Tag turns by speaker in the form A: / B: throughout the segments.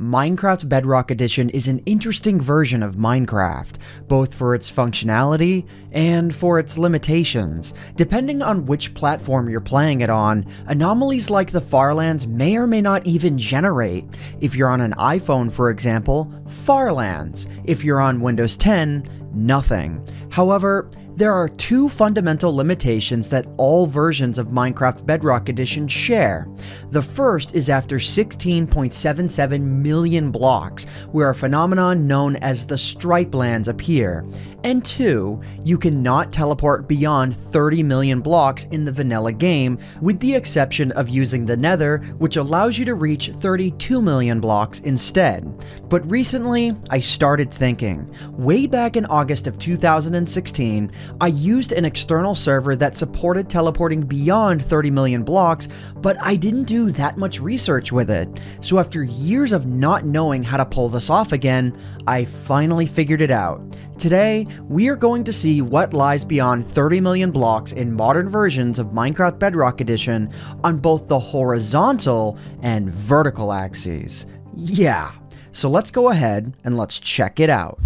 A: Minecraft Bedrock Edition is an interesting version of Minecraft, both for its functionality and for its limitations. Depending on which platform you're playing it on, anomalies like the Farlands may or may not even generate. If you're on an iPhone, for example, Farlands. If you're on Windows 10, nothing. However, there are two fundamental limitations that all versions of Minecraft Bedrock Edition share. The first is after 16.77 million blocks, where a phenomenon known as the Stripe Lands appear. And two, you cannot teleport beyond 30 million blocks in the vanilla game, with the exception of using the Nether, which allows you to reach 32 million blocks instead. But recently, I started thinking. Way back in August of 2016, I used an external server that supported teleporting beyond 30 million blocks, but I didn't do that much research with it. So after years of not knowing how to pull this off again, I finally figured it out. Today, we are going to see what lies beyond 30 million blocks in modern versions of Minecraft Bedrock Edition on both the horizontal and vertical axes. Yeah, so let's go ahead and let's check it out.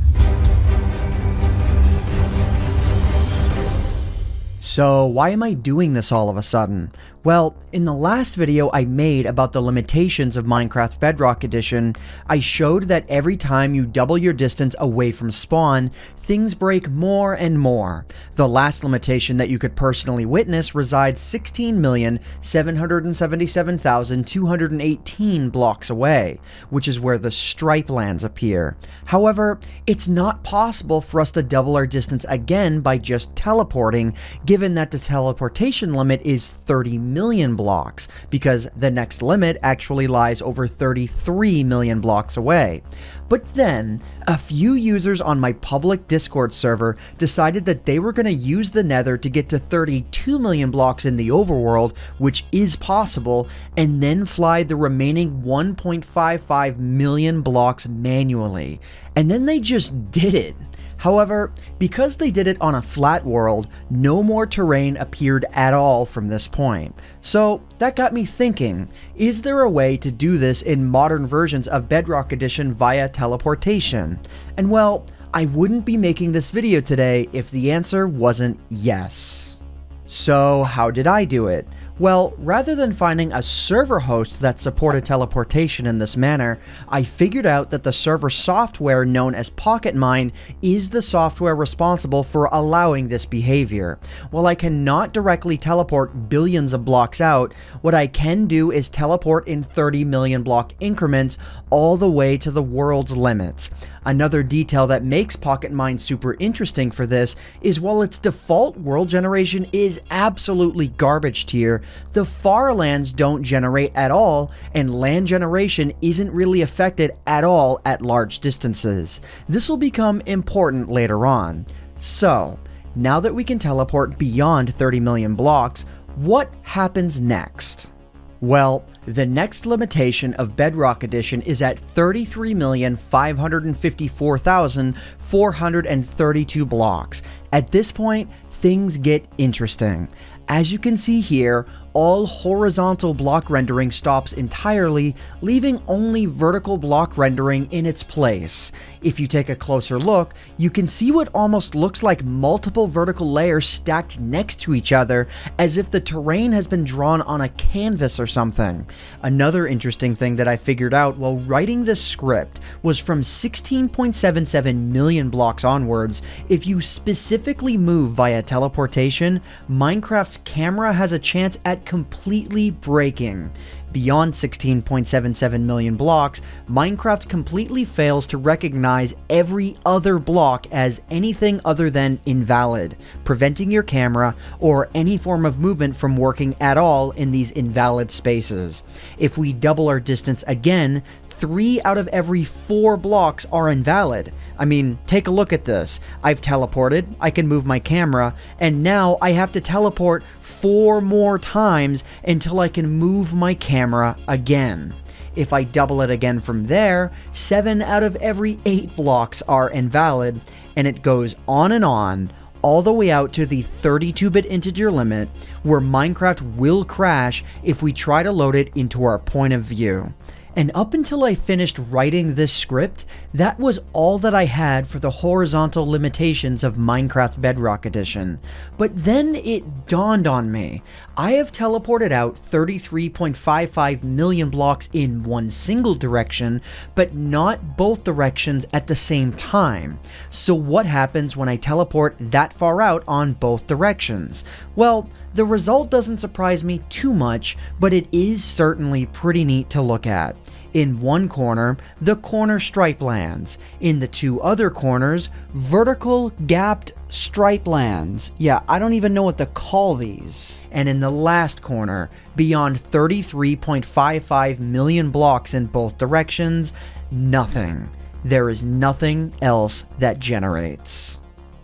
A: So why am I doing this all of a sudden? Well, in the last video I made about the limitations of Minecraft Bedrock Edition, I showed that every time you double your distance away from spawn, things break more and more. The last limitation that you could personally witness resides 16,777,218 blocks away, which is where the stripe lands appear. However, it's not possible for us to double our distance again by just teleporting, given that the teleportation limit is 30 million blocks, because the next limit actually lies over 33 million blocks away. But then, a few users on my public Discord server decided that they were going to use the Nether to get to 32 million blocks in the overworld, which is possible, and then fly the remaining 1.55 million blocks manually. And then they just did it. However, because they did it on a flat world, no more terrain appeared at all from this point. So that got me thinking, is there a way to do this in modern versions of Bedrock Edition via teleportation? And well, I wouldn't be making this video today if the answer wasn't yes. So how did I do it? Well, rather than finding a server host that supported teleportation in this manner, I figured out that the server software known as PocketMine is the software responsible for allowing this behavior. While I cannot directly teleport billions of blocks out, what I can do is teleport in 30 million block increments all the way to the world's limits. Another detail that makes Pocket PocketMine super interesting for this is while its default world generation is absolutely garbage tier, the far lands don't generate at all, and land generation isn't really affected at all at large distances. This will become important later on. So, now that we can teleport beyond 30 million blocks, what happens next? Well, the next limitation of Bedrock Edition is at 33,554,432 blocks. At this point, things get interesting. As you can see here, all horizontal block rendering stops entirely, leaving only vertical block rendering in its place. If you take a closer look, you can see what almost looks like multiple vertical layers stacked next to each other, as if the terrain has been drawn on a canvas or something. Another interesting thing that I figured out while writing this script was from 16.77 million blocks onwards, if you specifically move via teleportation, Minecraft's camera has a chance at completely breaking. Beyond 16.77 million blocks, Minecraft completely fails to recognize every other block as anything other than invalid, preventing your camera or any form of movement from working at all in these invalid spaces. If we double our distance again, three out of every four blocks are invalid. I mean, take a look at this. I've teleported, I can move my camera, and now I have to teleport four more times until I can move my camera again. If I double it again from there, 7 out of every 8 blocks are invalid, and it goes on and on, all the way out to the 32-bit integer limit, where Minecraft will crash if we try to load it into our point of view. And up until I finished writing this script, that was all that I had for the horizontal limitations of Minecraft Bedrock Edition. But then it dawned on me. I have teleported out 33.55 million blocks in one single direction, but not both directions at the same time. So what happens when I teleport that far out on both directions? Well, the result doesn't surprise me too much, but it is certainly pretty neat to look at. In one corner, the corner stripe lands. In the two other corners, vertical gapped stripe lands. Yeah, I don't even know what to call these. And in the last corner, beyond 33.55 million blocks in both directions, nothing. There is nothing else that generates.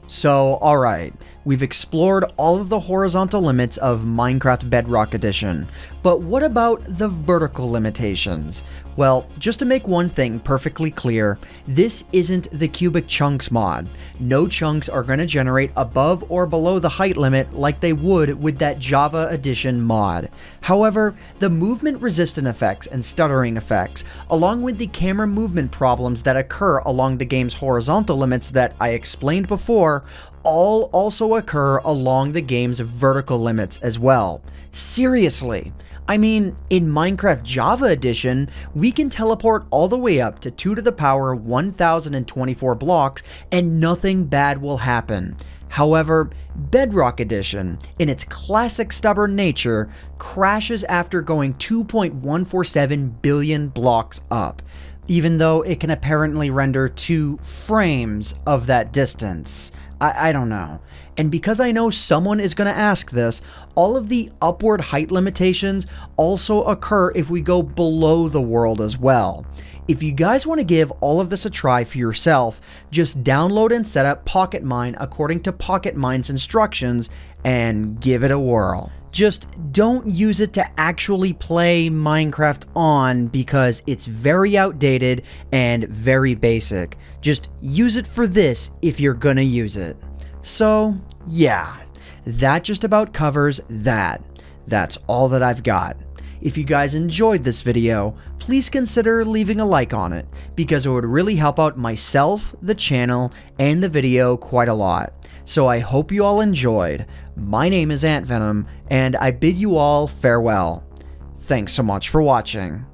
A: So, alright, we've explored all of the horizontal limits of Minecraft Bedrock Edition, but what about the vertical limitations? Well, just to make one thing perfectly clear, this isn't the cubic chunks mod. No chunks are going to generate above or below the height limit like they would with that Java Edition mod. However, the movement resistant effects and stuttering effects, along with the camera movement problems that occur along the game's horizontal limits that I explained before, all also occur along the game's vertical limits as well. Seriously. I mean, in Minecraft Java Edition, we can teleport all the way up to 2 to the power 1024 blocks and nothing bad will happen. However, Bedrock Edition, in its classic stubborn nature, crashes after going 2.147 billion blocks up, even though it can apparently render 2 frames of that distance. I, I don't know. And because I know someone is going to ask this, all of the upward height limitations also occur if we go below the world as well. If you guys want to give all of this a try for yourself, just download and set up PocketMine according to PocketMine's instructions and give it a whirl. Just don't use it to actually play Minecraft on because it's very outdated and very basic. Just use it for this if you're gonna use it. So, yeah, that just about covers that. That's all that I've got. If you guys enjoyed this video, please consider leaving a like on it, because it would really help out myself, the channel, and the video quite a lot. So I hope you all enjoyed. My name is AntVenom, and I bid you all farewell. Thanks so much for watching.